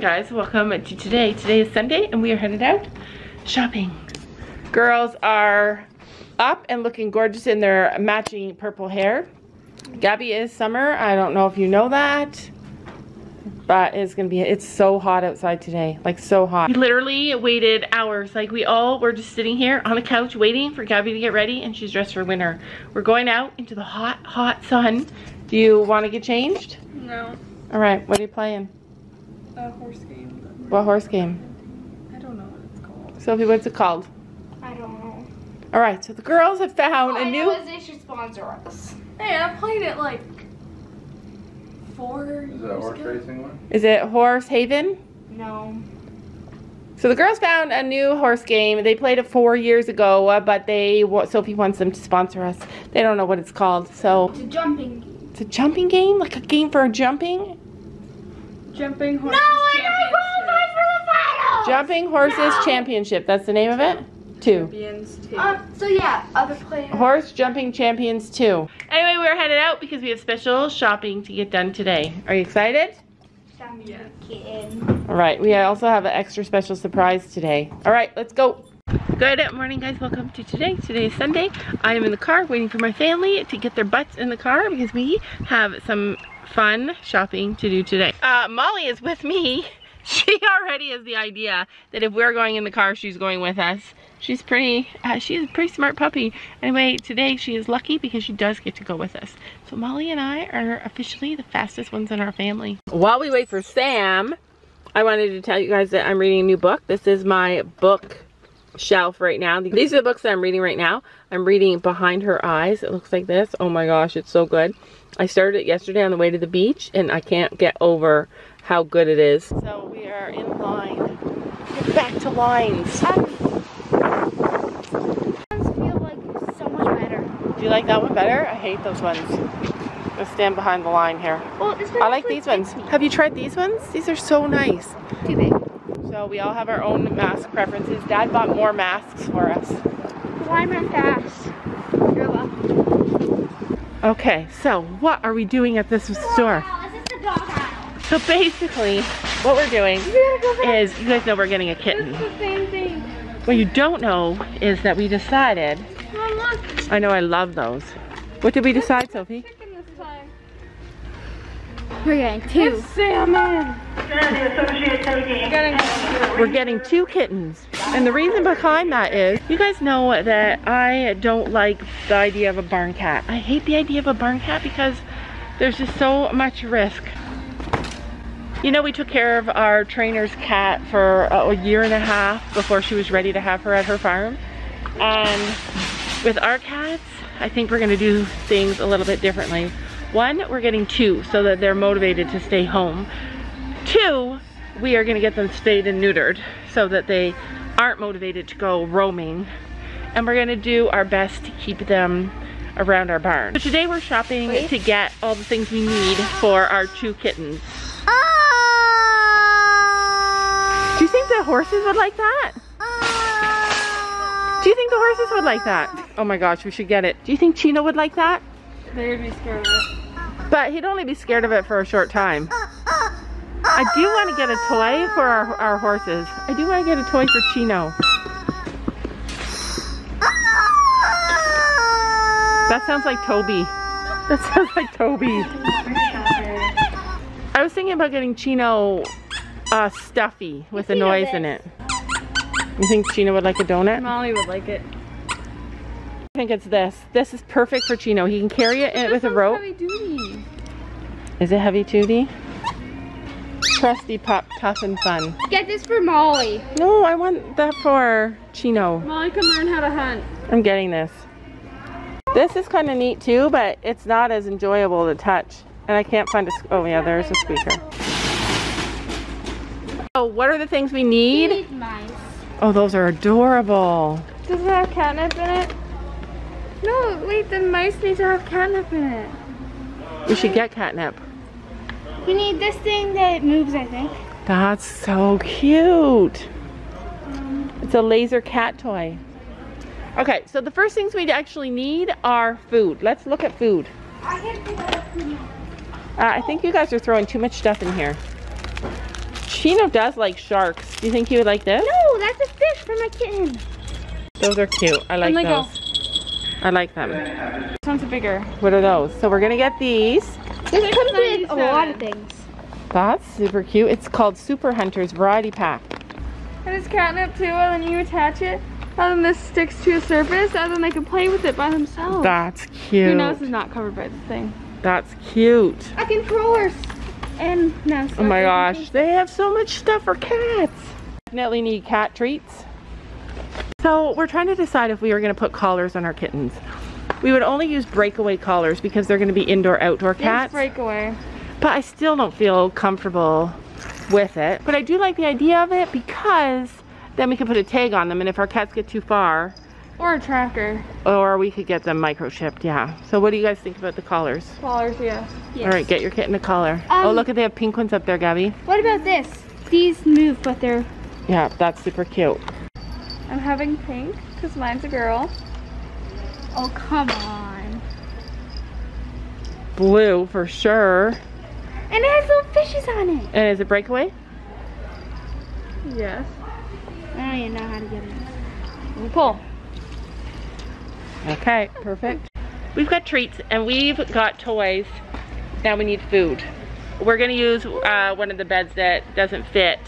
Guys, welcome to today. Today is Sunday and we are headed out shopping. Girls are up and looking gorgeous in their matching purple hair. Gabby is summer, I don't know if you know that. But it's gonna be, it's so hot outside today, like so hot. We literally waited hours, like we all were just sitting here on the couch waiting for Gabby to get ready and she's dressed for winter. We're going out into the hot, hot sun. Do you wanna get changed? No. All right, what are you playing? A horse game. What horse game? I don't know what it's called. Sophie, what's it called? I don't know. All right, so the girls have found All a I new. know is they should sponsor us. Hey, I played it like four Is years that a horse ago. racing one? Is it Horse Haven? No. So the girls found a new horse game. They played it four years ago, uh, but they wa- Sophie wants them to sponsor us. They don't know what it's called, so It's a jumping game. it's a jumping game, like a game for jumping. Jumping horses. No, horses I championship. gotta qualify for the final! Jumping Horses No. Championship. That's the name of it. Two. Champions too. Uh, so yeah, other players. Horse Jumping Champions 2. Anyway, we're headed out because we have special shopping to get done today. Are you excited? Yeah. Kitten. All right, we also have an extra special surprise today. All right, let's go. Good morning, guys. Welcome to today. Today is Sunday. I am in the car waiting for my family to get their butts in the car because we have some fun shopping to do today. Uh, Molly is with me. She already has the idea that if we're going in the car, she's going with us. She's pretty, uh, she's a pretty smart puppy. Anyway, today she is lucky because she does get to go with us. So Molly and I are officially the fastest ones in our family. While we wait for Sam, I wanted to tell you guys that I'm reading a new book. This is my book shelf right now. These are the books that I'm reading right now. I'm reading Behind Her Eyes. It looks like this. Oh my gosh, it's so good. I started it yesterday on the way to the beach and I can't get over how good it is. So we are in line. Get back to lines. feel like so much better. Do you like that one better? I hate those ones. Let's stand behind the line here. Well, this I like these ones. Have you tried these ones? These are so nice. Too big. So we all have our own mask preferences. Dad bought more masks for us. Why am I fast? You're welcome. Okay, so what are we doing at this store? Wow, this is the dog aisle. So basically, what we're doing We gotta go back. is, you guys know we're getting a kitten. It's the same thing. What you don't know is that we decided, I know I love those. What did we decide, Sophie? Chicken this time. We're getting two. Salmon. We're getting two kittens. And the reason behind that is, you guys know that I don't like the idea of a barn cat. I hate the idea of a barn cat because there's just so much risk. You know, we took care of our trainer's cat for a year and a half before she was ready to have her at her farm. And with our cats, I think we're gonna do things a little bit differently. One, we're getting two so that they're motivated to stay home. Two, we are gonna get them spayed and neutered so that they aren't motivated to go roaming. And we're gonna do our best to keep them around our barn. So today we're shopping to get all the things we need for our two kittens. Ah! Do you think the horses would like that? Ah! Do you think the horses would like that? Oh my gosh, we should get it. Do you think Chino would like that? They would be scared of it. But he'd only be scared of it for a short time. I do want to get a toy for our, our horses. I do want to get a toy for Chino. That sounds like Toby. That sounds like Toby. I was thinking about getting Chino uh, stuffy with a noise in it. You think Chino would like a donut? Molly would like it. I think it's this. This is perfect for Chino. He can carry it in, with a rope. Heavy duty. Is it heavy duty? Trusty pup, tough and fun. Get this for Molly. No, I want that for Chino. Molly can learn how to hunt. I'm getting this. This is kind of neat too, but it's not as enjoyable to touch. And I can't find a, oh yeah, there's a squeaker. Oh, what are the things we need? Need mice. Oh, those are adorable. Does it have catnip in it? No, wait, the mice need to have catnip in it. We should get catnip. We need this thing that moves, I think. That's so cute. It's a laser cat toy. Okay, so the first things we actually need are food. Let's look at food. I can pick up food. Uh, I think you guys are throwing too much stuff in here. Chino does like sharks. Do you think he would like this? No, that's a fish for my kitten. Those are cute. I like And Lego. Those. I like them. This one's bigger. What are those? So we're gonna get these. This comes with a lot of things. That's super cute. It's called Super Hunters Variety Pack. And it's catnip too, and then you attach it. And then this sticks to a surface, and then they can play with it by themselves. That's cute. Your nose is not covered by this thing. That's cute. A controllers. And no. Oh my gosh, they have so much stuff for cats. Definitely need cat treats. So we're trying to decide if we are gonna put collars on our kittens. We would only use breakaway collars because they're gonna be indoor outdoor Yes, cats. breakaway. But I still don't feel comfortable with it. But I do like the idea of it because then we can put a tag on them and if our cats get too far, Or a tracker. or we could get them microchipped, yeah. So what do you guys think about the collars? Collars, yes. Yes. All right, get your kitten a collar. oh, Um, look at they have pink ones up there, Gabby. What about this? These move, but they're Yeah, that's super cute. I'm having pink, because mine's a girl. oh come on. Blue for sure. And it has little fishes on it. And is it breakaway? Yes. I don't even know how to get it. We pull. Okay, perfect. We've got treats and we've got toys. Now we need food. We're gonna use uh, one of the beds that doesn't fit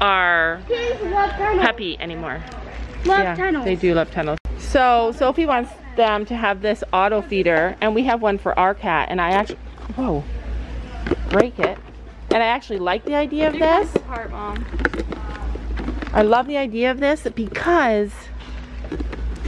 our Kids love tunnels. puppy anymore. Love yeah, tunnels. they do love tunnels. So Sophie wants them to have this auto feeder and we have one for our cat and I actually, whoa, break it. And I actually like the idea of this. Heart, mom. I love the idea of this because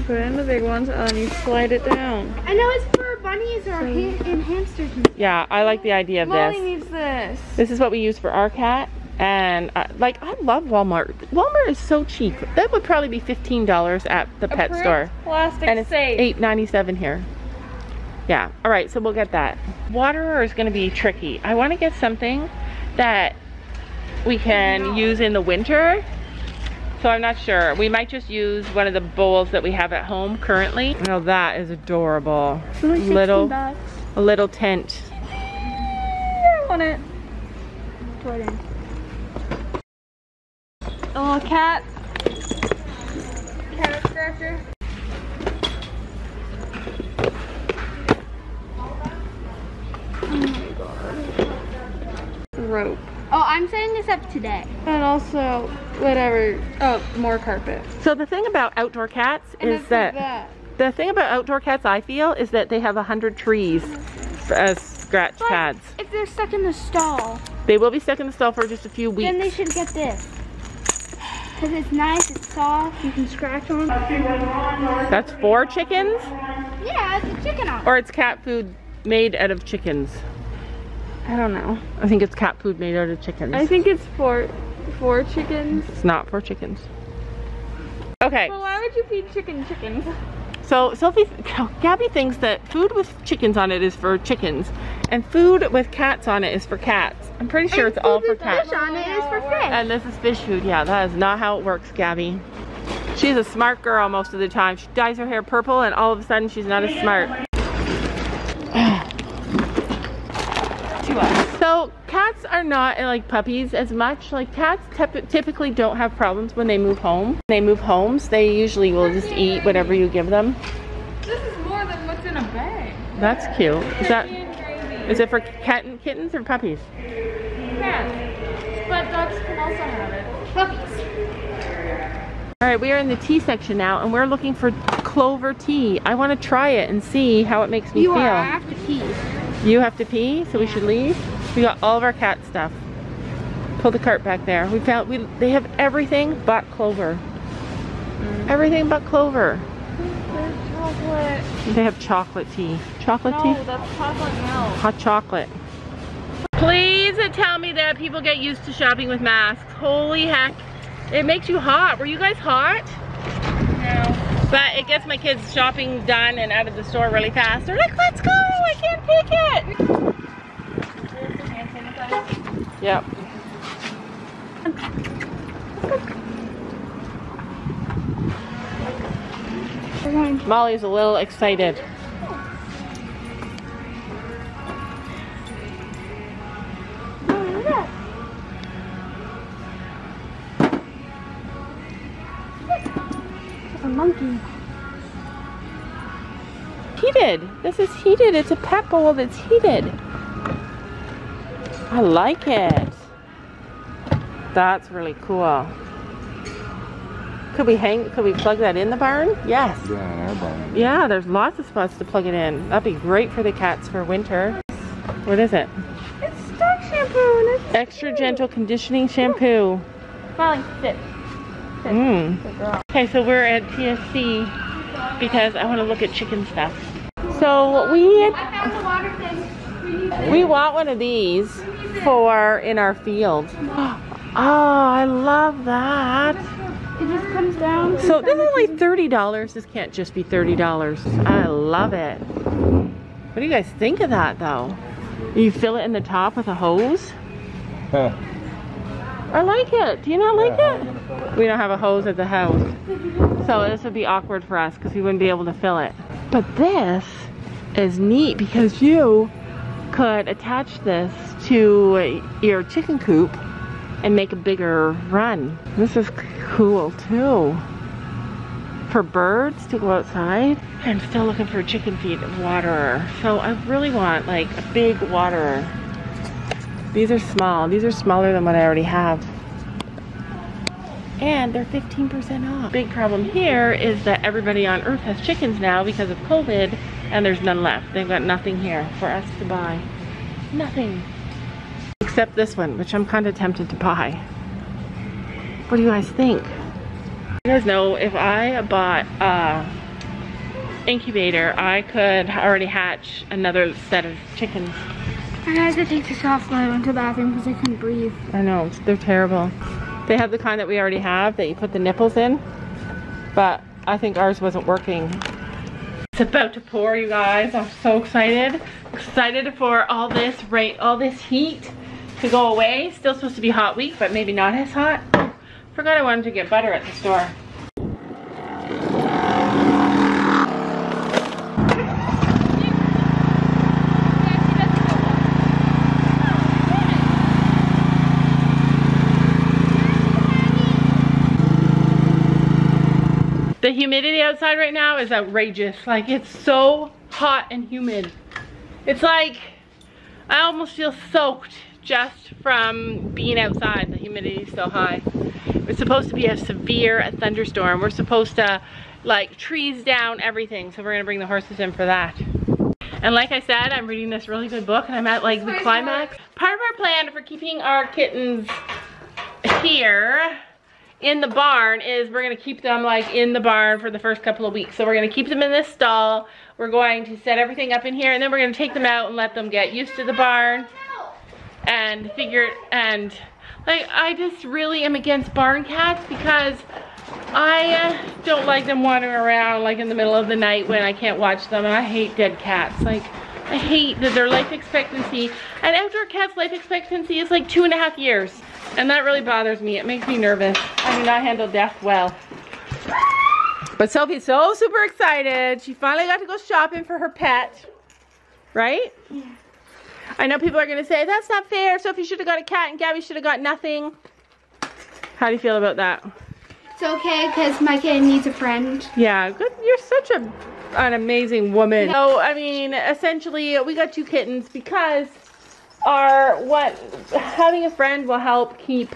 put it in the big ones, and then you slide it down. I know it's for bunnies or ha- and hamsters. Yeah, I like the idea of Molly this. Molly needs this. This is what we use for our cat. And uh, like, I love Walmart. Walmart is so cheap. That would probably be $15 at the pet store. Plastic And it's safe. $8.97 here. Yeah, all right, so we'll get that. Waterer is gonna be tricky. I wanna get something that we can use in the winter. So I'm not sure. We might just use one of the bowls that we have at home currently. Oh, that is adorable. It's only 16 Little, bucks. a little tent. I want it. Jordan. A little cat. Cat scratcher. Rope. Oh, I'm setting this up today. And also, whatever. Oh, more carpet. So the thing about outdoor cats And is that, that. the thing about outdoor cats I feel is that they have a hundred trees as scratch But pads. if they're stuck in the stall, They will be stuck in the stall for just a few weeks. then they should get this. Because it's nice, it's soft, you can scratch on it. That's for chickens, Yeah, it's a chicken on. or it's cat food made out of chickens. I don't know. I think it's cat food made out of chickens. I think it's for for chickens. it's not for chickens. Okay, Well, why would you feed chicken chickens? so Sophie, oh, Gabby thinks that food with chickens on it is for chickens, and food with cats on it is for cats. I'm pretty sure it's all for cats. Fish on it is for fish. And this is fish food. Yeah, that is not how it works, Gabby. She's a smart girl most of the time. She dyes her hair purple and all of a sudden she's not as smart. To us. So cats are not like puppies as much. Like cats typically don't have problems when they move home. When they move homes, they usually will just eat whatever you give them. This is more than what's in a bag. That's cute. Is that. Is it for cat and kittens or puppies? But dogs can also have it. Puppies. All right, we are in the tea section now and we're looking for clover tea. I want to try it and see how it makes me You feel. are after pee. You have to pee, so we should leave. We got all of our cat stuff. Pull the cart back there. We found we they have everything but clover. Mm-hmm. Everything but clover. There's chocolate. They have chocolate tea. Chocolate No, tea? that's chocolate milk. Hot chocolate. Please tell me that people get used to shopping with masks. Holy heck. It makes you hot. Were you guys hot? No. But it gets my kids shopping done and out of the store really fast. They're like, let's go, I can't take it. Yep. Molly's a little excited. A monkey. Heated. This is heated. It's a pet bowl that's heated. I like it. That's really cool. Could we hang, could we plug that in the barn? Yes. Yeah, in our barn. Yeah, there's lots of spots to plug it in. That'd be great for the cats for winter. What is it? It's dog shampoo and it's Extra gentle conditioning shampoo. Molly, sit. Mmm. Good. Okay, so we're at TSC because I want to look at chicken stuff. So we I found the water thing. We need we want one of these for in our field. Oh, I love that. It just comes down. So this is only thirty dollars. This can't just be thirty dollars. I love it. What do you guys think of that though? You fill it in the top with a hose. Huh. I like it. Do you not like it? We don't have a hose at the house. So this would be awkward for us because we wouldn't be able to fill it. But this is neat because you could attach this to your chicken coop and make a bigger run. This is cool too. For birds to go outside. I'm still looking for a chicken feed waterer. So I really want like a big waterer. These are small. These are smaller than what I already have. And they're 15% off. Big problem here is that everybody on earth has chickens now because of COVID and there's none left. They've got nothing here for us to buy. Nothing. Except this one, which I'm kind of tempted to buy. What do you guys think? You guys know if I bought a incubator, I could already hatch another set of chickens. I had to take this off when I went to the bathroom because I couldn't breathe. I know, they're terrible. They have the kind that we already have that you put the nipples in, but I think ours wasn't working. It's about to pour, you guys. I'm so excited. Excited for all this rain, all this heat to go away. Still supposed to be hot week, but maybe not as hot. Forgot I wanted to get butter at the store. The humidity outside right now is outrageous. Like it's so hot and humid. It's like I almost feel soaked just from being outside. The humidity is so high. It's supposed to be a severe thunderstorm. We're supposed to like trees down everything. So we're gonna bring the horses in for that. And like I said, I'm reading this really good book and I'm at like the climax. Part of our plan for keeping our kittens here in the barn is we're gonna keep them like in the barn for the first couple of weeks. So we're gonna keep them in this stall. We're going to set everything up in here and then we're gonna take them out and let them get used to the barn and figure and like I just really am against barn cats because I uh, don't like them wandering around like in the middle of the night when I can't watch them and I hate dead cats. Like I hate that their life expectancy and outdoor cats life expectancy is like two and a half years. And that really bothers me. It makes me nervous. I do not handle death well. But Sophie's so super excited. She finally got to go shopping for her pet. Right? Yeah. I know people are going to say, that's not fair. Sophie should have got a cat and Gabby should have got nothing. How do you feel about that? It's okay because my kid needs a friend. Yeah, good. You're such a an amazing woman. So, I mean, essentially, we got two kittens because our what having a friend will help keep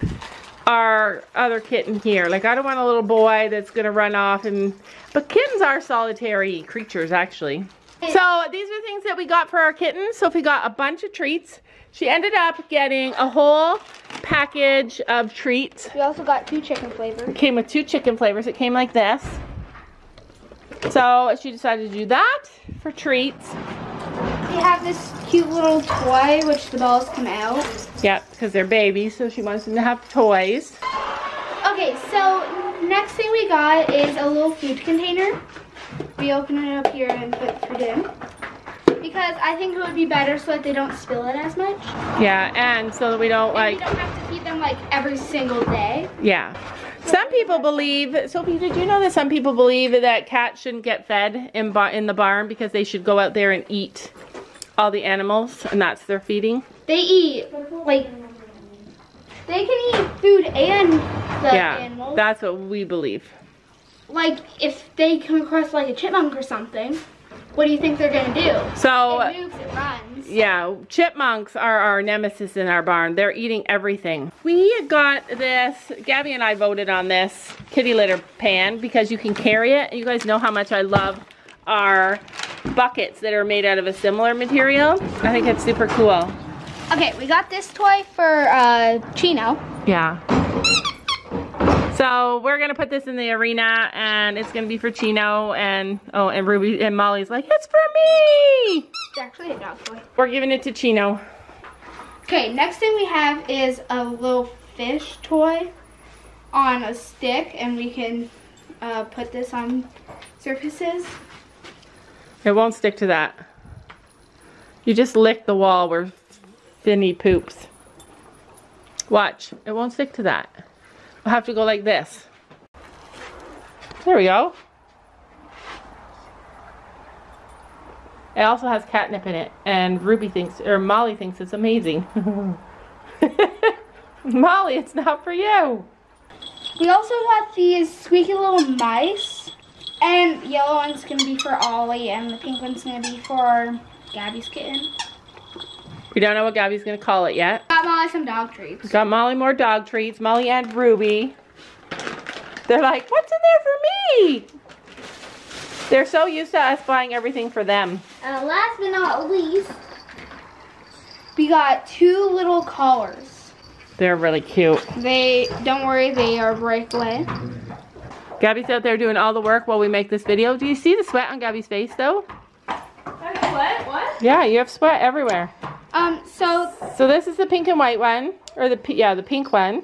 our other kitten here. Like, I don't want a little boy that's gonna run off and. But kittens are solitary creatures, actually. So these are things that we got for our kittens. Sophie got a bunch of treats. She ended up getting a whole package of treats. We also got two chicken flavors. It came with two chicken flavors. It came like this. So she decided to do that for treats. We have this cute little toy which the balls come out. Yep, because they're babies, so she wants them to have toys. Okay, so next thing we got is a little food container. We open it up here and put food in. Because I think it would be better so that they don't spill it as much. Yeah, and so that we don't And like, we don't have to feed them like every single day. yeah. Some people believe, Sophie, did you know that some people believe that cats shouldn't get fed in, bar, in the barn because they should go out there and eat all the animals and that's their feeding? They eat like they can eat food and the yeah, animals. that's what we believe. Like if they come across like a chipmunk or something, what do you think they're gonna do? So, it moves, it runs. yeah, chipmunks are our nemesis in our barn. They're eating everything. We got this, Gabby and I voted on this kitty litter pan because you can carry it. You guys know how much I love our buckets that are made out of a similar material. I think it's super cool. Okay, we got this toy for uh, Chino. Yeah. So we're gonna put this in the arena and it's gonna be for Chino and oh and Ruby and Molly's like, it's for me! It's actually a dog toy. We're giving it to Chino. Okay, next thing we have is a little fish toy on a stick, and we can uh, put this on surfaces. It won't stick to that. You just lick the wall where Finny poops. Watch, it won't stick to that. We'll have to go like this. There we go. It also has catnip in it, and Ruby thinks, or Molly thinks it's amazing. Molly, it's not for you. We also got these squeaky little mice, and yellow one's gonna be for Ollie, and the pink one's gonna be for Gabby's kitten. We don't know what Gabby's gonna call it yet. Got Molly some dog treats. Got Molly more dog treats. Molly and Ruby. They're like, what's in there for me? They're so used to us buying everything for them. Uh, last but not least, we got two little collars. They're really cute. They, don't worry, they are breakaway. Gabby's out there doing all the work while we make this video. Do you see the sweat on Gabby's face though? What? What? Yeah, you have sweat everywhere. Um, so So this is the pink and white one, or the, yeah, the pink one.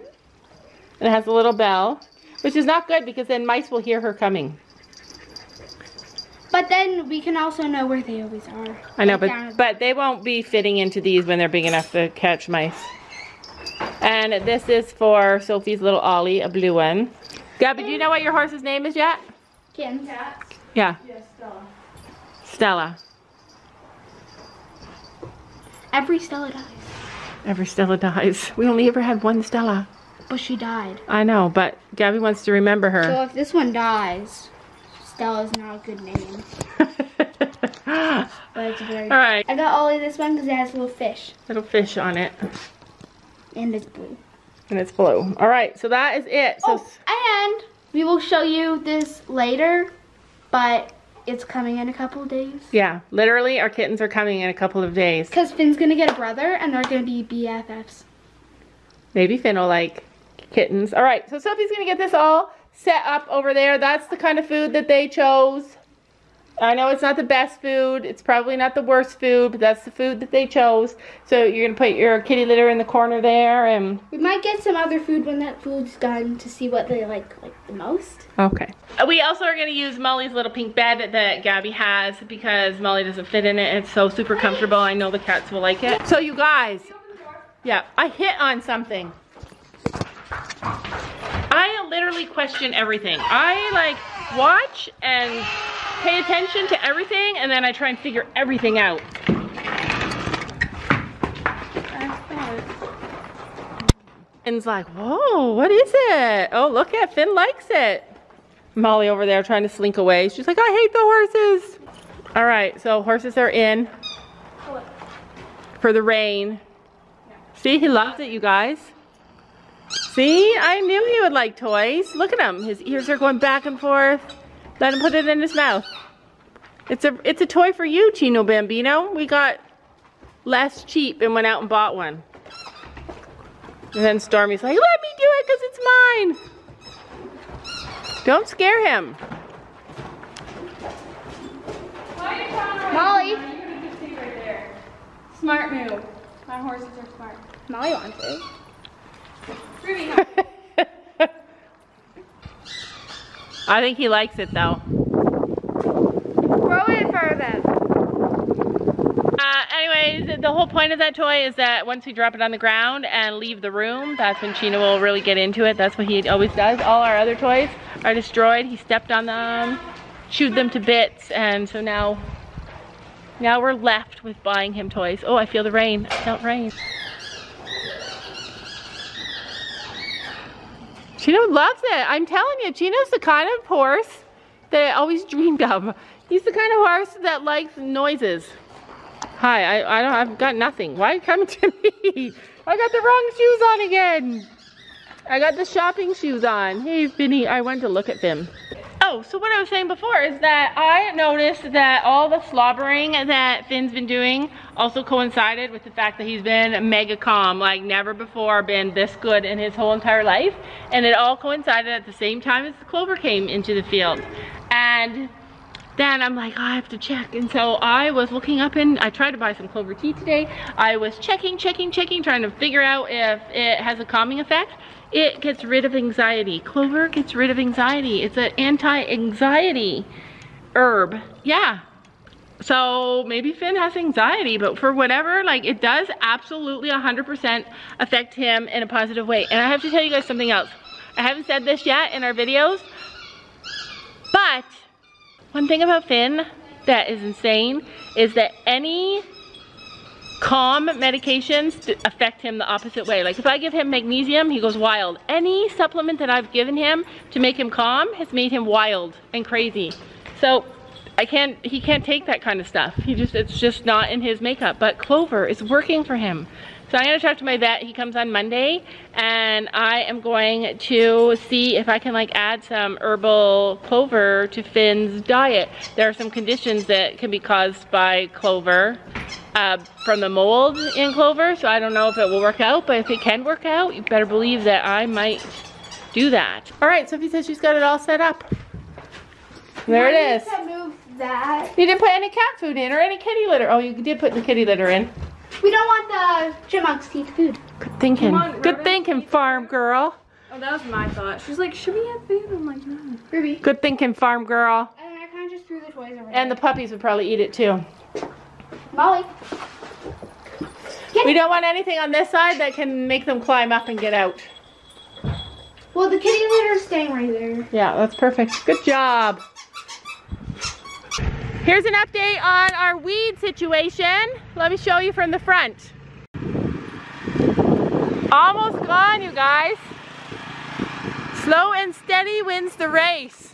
And it has a little bell, which is not good because then mice will hear her coming. But then we can also know where they always are. I know, Like but but they won't be fitting into these when they're big enough to catch mice. And this is for Sophie's little Ollie, a blue one. Gabby, do you know what your horse's name is yet? Kittens. Yeah, Yes, Stella. Stella. Every Stella dies. Every Stella dies. We only ever had one Stella. But she died. I know, but Gabby wants to remember her. So if this one dies, Stella's not a good name. But it's very All right, I got Ollie this one because it has a little fish. little fish on it, And it's blue. and it's blue. All right, so that is it. So Oh, and we will show you this later, but it's coming in a couple of days. yeah, literally, our kittens are coming in a couple of days. Because Finn's gonna get a brother and they're gonna be BFFs. Maybe Finn will like kittens. All right, so Sophie's gonna get this all set up over there. That's the kind of food that they chose. I know it's not the best food. It's probably not the worst food, but that's the food that they chose. So you're gonna put your kitty litter in the corner there, and We might get some other food when that food's done to see what they like like the most. okay. Uh, we also are gonna use Molly's little pink bed that Gabby has because Molly doesn't fit in it. It's so super comfortable. I know the cats will like it. So you guys, yeah, I hit on something. I literally question everything. I like watch and pay attention to everything and then I try and figure everything out. And it's like, whoa, what is it? Oh, look at Finn likes it. Molly over there trying to slink away. She's like, I hate the horses. All right, so horses are in for the rain. See, he loves it, you guys. See, I knew he would like toys. Look at him. His ears are going back and forth. Let him put it in his mouth. It's a it's a toy for you, Chino Bambino. We got less cheap and went out and bought one. And then Stormy's like, let me do it because it's mine. Don't scare him. Molly. Smart move. My horses are smart. Molly wants it. Ruby. I think he likes it though. Throw it further. Uh, anyways, the whole point of that toy is that once we drop it on the ground and leave the room, that's when Chino will really get into it. That's what he always does. All our other toys are destroyed. He stepped on them, chewed them to bits, and so now, now we're left with buying him toys. Oh, I feel the rain. I felt rain. Chino loves it. I'm telling you, Chino's the kind of horse that I always dreamed of. He's the kind of horse that likes noises. Hi, I, I don't, I've got nothing. Why coming to me? I got the wrong shoes on again. I got the shopping shoes on. Hey, Finny, I went to look at them. Oh, so what I was saying before is that I noticed that all the slobbering that Finn's been doing also coincided with the fact that he's been mega calm, like never before been this good in his whole entire life. And it all coincided at the same time as the clover came into the field. And then I'm like, oh, I have to check. And so I was looking up and I tried to buy some clover tea today. I was checking, checking, checking, trying to figure out if it has a calming effect. It gets rid of anxiety. Clover gets rid of anxiety. It's an anti-anxiety herb. Yeah. So maybe Finn has anxiety, but for whatever, like it does absolutely 100% affect him in a positive way. And I have to tell you guys something else. I haven't said this yet in our videos, but one thing about Finn that is insane is that any calm medications affect him the opposite way. Like if I give him magnesium, he goes wild. Any supplement that I've given him to make him calm has made him wild and crazy. So I can't, he can't take that kind of stuff. He just, it's just not in his makeup. But Clover is working for him. So I'm gonna talk to my vet, he comes on Monday, and I am going to see if I can like add some herbal clover to Finn's diet. There are some conditions that can be caused by clover uh, from the mold in clover, so I don't know if it will work out, but if it can work out, you better believe that I might do that. All right, Sophie says she's got it all set up. There it is. move that. You didn't put any cat food in or any kitty litter. Oh, you did put the kitty litter in. We don't want the chipmunks to eat the food. Good thinking. Come on, Good thinking, farm girl. Oh, that was my thought. She's like, should we have food? I'm like, no. Ruby. Good thinking, farm girl. And I kind of just threw the toys over And the puppies would probably eat it too. Molly. We don't want anything on this side that can make them climb up and get out. Well, the kitty litter is staying right there. Yeah, that's perfect. Good job. Here's an update on our weed situation. Let me show you from the front. Almost gone, you guys. Slow and steady wins the race.